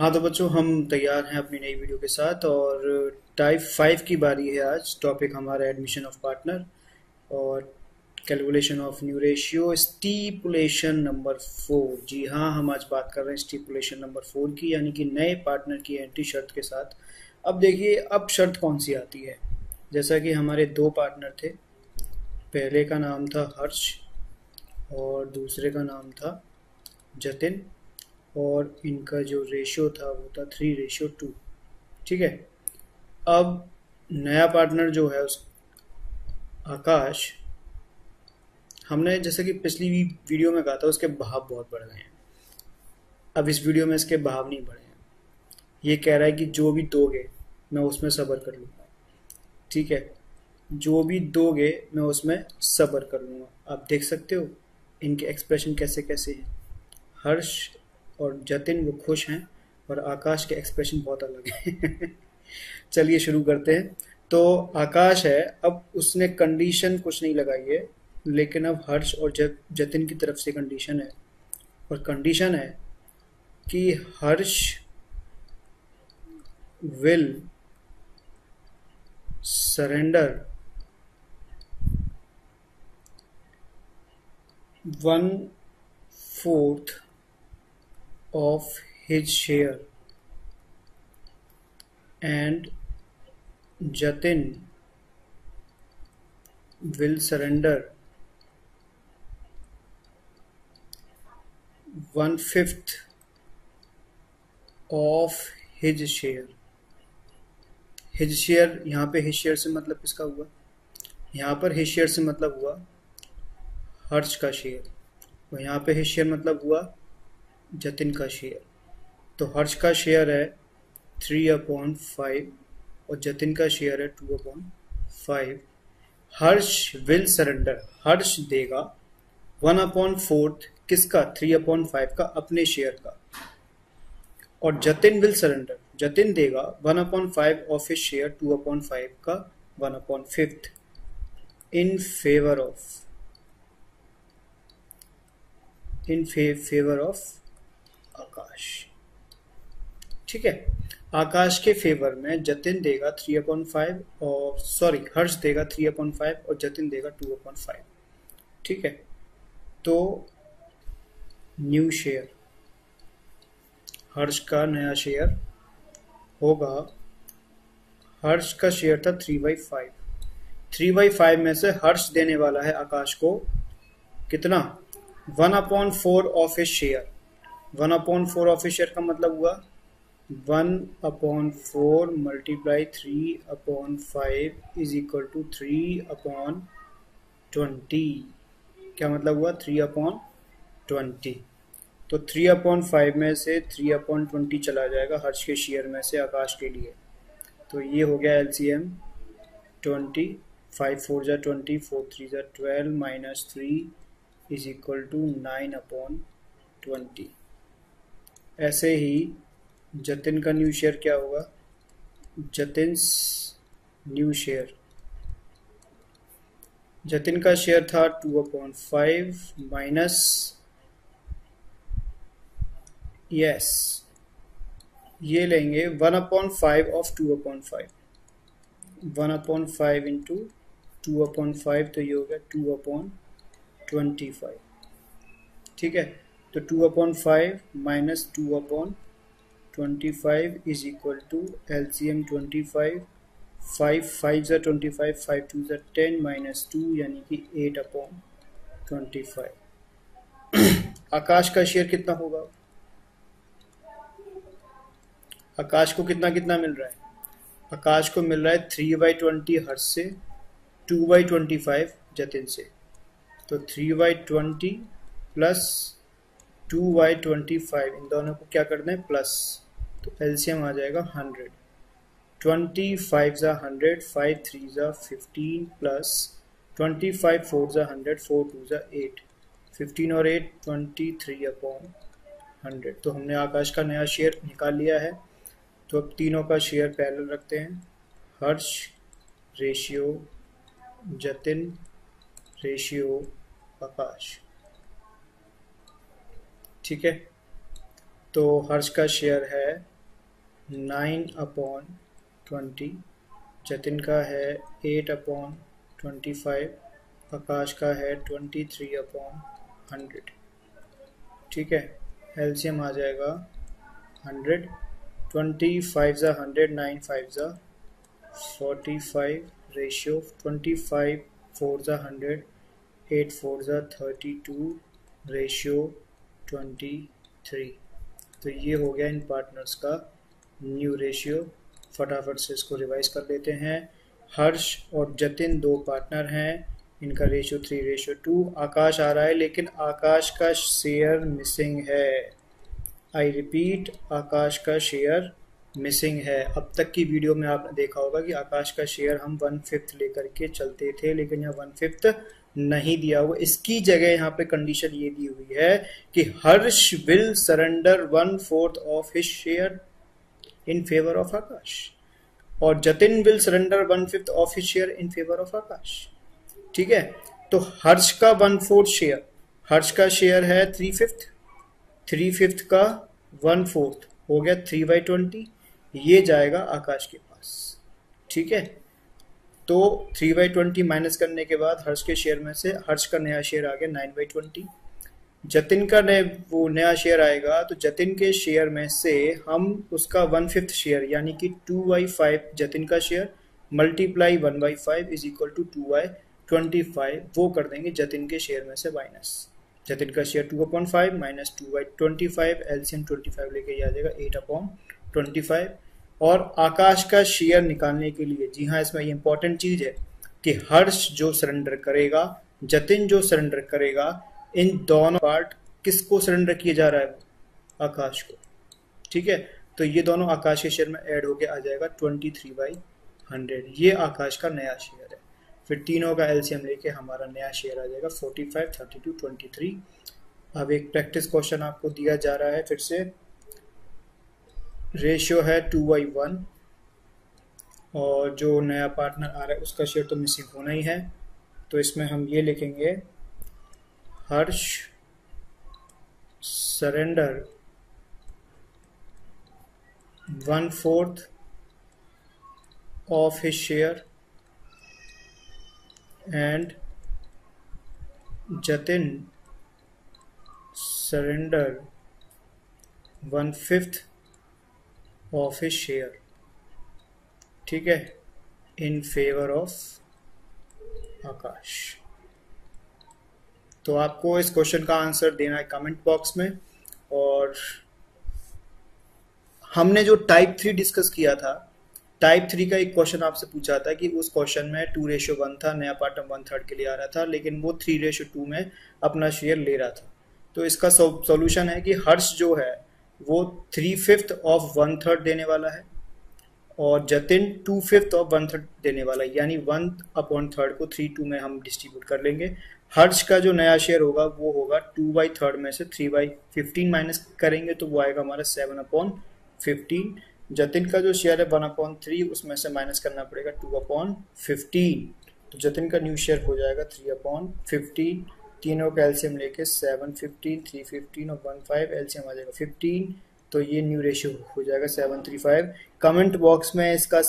हाँ तो बच्चों, हम तैयार हैं अपनी नई वीडियो के साथ और टाइप फाइव की बारी है आज टॉपिक हमारा एडमिशन ऑफ़ पार्टनर और calculation of new ratio stipulation number four जी हाँ हम आज बात कर रहे हैं स्टीपुलेशन नंबर फोर की, यानी कि नए पार्टनर की एंट्री शर्त के साथ। अब देखिए, अब शर्त कौन सी आती है? जैसा कि हमारे दो पार्टनर थे, पहले का नाम था हर्ष और दूसरे का नाम था जतिन। और इनका जो रेशियो था वो था थ्री रेशियो टू ठीक है? अब नया पार्टनर जो है उस आकाश, हमने जैसे कि पिछली वीडियो में कहा था उसके भाव बहुत बढ़ गए हैं। अब इस वीडियो में इसके भाव नहीं बढ़े हैं। ये कह रहा है कि जो भी दोगे, मैं उसमें सब्र कर लूँगा, ठीक है? जो भी दोगे, मैं उसमें सब्र कर लूँगा। आप देख सकते हो, इनके एक्सप्रेशन कैसे कैसे हैं। हर्ष और जतिन वो खुश हैं और आकाश के एक्सप्रेशन बहुत अलग हैं। चलिए शुरू करते हैं। तो आकाश है, अब उसने कंडीशन कुछ नहीं लगाई है, लेकिन अब हर्ष और जतिन की तरफ़ से कंडीशन है। और कंडीशन है कि Harsh will surrender one fourth of his share. And Jatin will surrender one fifth of his share. His share यहाँ पे हिज शेयर से मतलब किसका हुआ? यहाँ पर हिज शेयर से मतलब हुआ हर्ष का शेयर और यहाँ पे हिज शेयर मतलब हुआ जतिन का शेयर तो हर्ष का शेयर है थ्री अपॉन फाइव और जतिन का शेयर है two upon five Harsh will surrender Harsh देगा वन अपॉन फोर्थ किसका? थ्री अपॉन फाइव का, अपने शेयर का। और जतिन विल सरेंडर जतिन देगा one upon five of his share two upon five का one upon fifth in favour of in favour of Akash. ठीक है। आकाश के फेवर में जतिन देगा थ्री अपॉइंट फाइव और सॉरी हर्ष देगा थ्री अपॉइंट फाइव और जतिन देगा टू अपॉइंट फाइव ठीक है। तो न्यू शेयर हर्ष का नया शेयर होगा। हर्ष का शेयर था three by five three by five में से हर्ष देने वाला है आकाश को कितना? One upon four of a share one upon four of share का मतलब हुआ। One upon four multiply three upon five is equal to three upon twenty. क्या मतलब हुआ? Three upon twenty. तो थ्री अपॉन फाइव में से थ्री अपॉन ट्वेंटी चला जाएगा हर्ष के शेयर में से आकाश के लिए। तो ये हो गया L C M twenty, five four ज़ा ट्वेंटी, फोर थ्री ज़ा twelve, minus three is equal to nine upon twenty. ऐसे ही जतिन का न्यू शेयर क्या होगा? जतिन न्यू शेयर जतिन का शेयर था two upon five minus yes ये लेंगे one upon five of two upon five one upon five into two upon five तो ये हो गया टू अपॉइंट ट्वेंटी फाइव ठीक है? तो two upon five minus two upon twenty five is equal to L C M twenty five five five ज़ा twenty five five two ज़ा ten minus two यानी कि eight upon twenty five Akash का share कितना होगा? आकाश को कितना कितना मिल रहा है? आकाश को मिल रहा है थ्री बाई ट्वेंटी हर्ष से two by twenty five Jatin से। तो three by twenty plus two by twenty five इन दोनों को क्या करना है प्लस तो एलसीएम आ जाएगा हंड्रेड ट्वेंटी फाइव ज़ा हंड्रेड फाइव थ्री ज़ा fifteen plus twenty five four ज़ा हंड्रेड फोर टू ज़ा एट फिफ्टीन और eight twenty three upon hundred तो हमने आकाश का नया शेयर निकाल लिया है। तो अब तीनों का शेयर पैरेलल रखते हैं। Harsh ratio Jatin ratio Akash. ठीक है? तो हर्ष का शेयर है नाइन अपॉन ट्वेंटी जतिन का है eight upon twenty five Akash का है ट्वेंटी थ्री अपॉन हंड्रेड ठीक है? एलसीएम आ जाएगा हंड्रेड ट्वेंटी फाइव ज़ा हंड्रेड नाइन फाइव ज़ा forty five ratio twenty five four ज़ा हंड्रेड एट फोर ज़ा thirty two ratio twenty three. तो ये हो गया इन पार्टनर्स का न्यू रेशियो फटाफट से इसको रिवाइज कर लेते हैं। हर्ष और जतिन दो पार्टनर हैं। इनका ratio three ratio two Akash आ रहा है, लेकिन आकाश का शेयर मिसिंग है। आई रिपीट आकाश का शेयर मिसिंग है। अब तक की वीडियो में आपने देखा होगा कि आकाश का शेयर हम वन फिफ्थ लेकर के चलते थे, लेकिन यहाँ वन फिफ्थ नहीं दिया हुआ। इसकी जगह यहाँ पे कंडीशन ये दी हुई है कि Harsh will surrender one fourth of his share in favour of Akash और Jatin will surrender one fifth of his share in favour of Akash ठीक है? तो हर्ष का वन फोर्थ शेयर हर्ष का शेयर है थ्री फिफ्थ थ्री फिफ्थ का one fourth हो गया थ्री बाई ट्वेंटी ये जाएगा आकाश के पास। ठीक है? तो थ्री बाई ट्वेंटी माइनस करने के बाद हर्ष के शेयर में से हर्ष का नया शेयर आ गया नाइन बाई ट्वेंटी जतिन का नए वो नया शेयर आएगा तो जतिन के शेयर में से हम उसका वन फिफ्थ शेयर यानी कि टू बाई फाइव जतिन का share multiply one by five is equal to two by twenty five वो कर देंगे जतिन के शेयर में से माइनस जतिन का share two upon five minus two by twenty five LCM twenty five लेके आ जाएगा एट अपॉन ट्वेंटी फाइव और आकाश का शेयर निकालने के लिए। जी हाँ इसमें ये इंपॉर्टेंट चीज़ है कि हर्ष जो सरेंडर करेगा, जतिन जो सरेंडर करेगा, इन दोनों पार्ट किसको सरेंडर किया जा रहा है? आकाश को। ठीक है? तो ये दोनों आकाश के शेयर में ऐड होके आ जाएगा ट्वेंटी थ्री बाई हंड्रेड ये आकाश का नया शेयर है। फिर तीनों का एलसीएम लेके हमारा नया शेयर आ जाएगा forty five thirty two twenty three अब एक प्रैक्टिस क्वेश्चन आपको दिया जा रहा है फिर से। रेशियो है टू बाई वन और जो नया पार्टनर आ रहा है, उसका शेयर तो मिसिंग होना ही है। तो इसमें हम ये लिखेंगे, Harsh surrender one fourth of his share and Jatin surrender one fifth of a share ठीक है? इन फेवर ऑफ़ आकाश तो आपको इस क्वेश्चन का आंसर देना है कमेंट बॉक्स में और हमने जो टाइप थ्री डिस्कस किया था टाइप थ्री का एक क्वेश्चन आपसे पूछा था कि उस क्वेश्चन में टू रेशो वन था, नया पार्टन वन थर्ड के लिए आ रहा था, लेकिन वो थ्री रेशो टू में अपना शेयर ले रहा था। तो इसका सॉल्यूशन है कि हर्ष जो है वो three fifth of one third देने वाला है और Jatin two fifth of one third देने वाला है, यानी वन अपॉन थर्ड को थ्री टू में हम डिस्ट्रीब्यूट कर लेंगे। हर्ष का जो नया शेयर होगा, वो होगा टू बाई थर्ड में से थ्री बाई फिफ्टीन माइनस करेंगे तो वो आएगा हमारा सेवन अपॉन फिफ्टीन जतिन का जो शेयर है वन अपॉन थ्री उसमें से माइनस करना पड़ेगा टू अपॉन फिफ्टीन तो जतिन का न्यू शेयर हो जाएगा थ्री अपॉन फिफ्टीन तीनों का एल्शियम लेके सेवन फिफ्टीन थ्री फिफ्टीन और वन फाइव एल्शियम आ जाएगा। फिफ्टीन तो ये न्यू रेशियो हो जाएगा seven three five. Comment box में इसका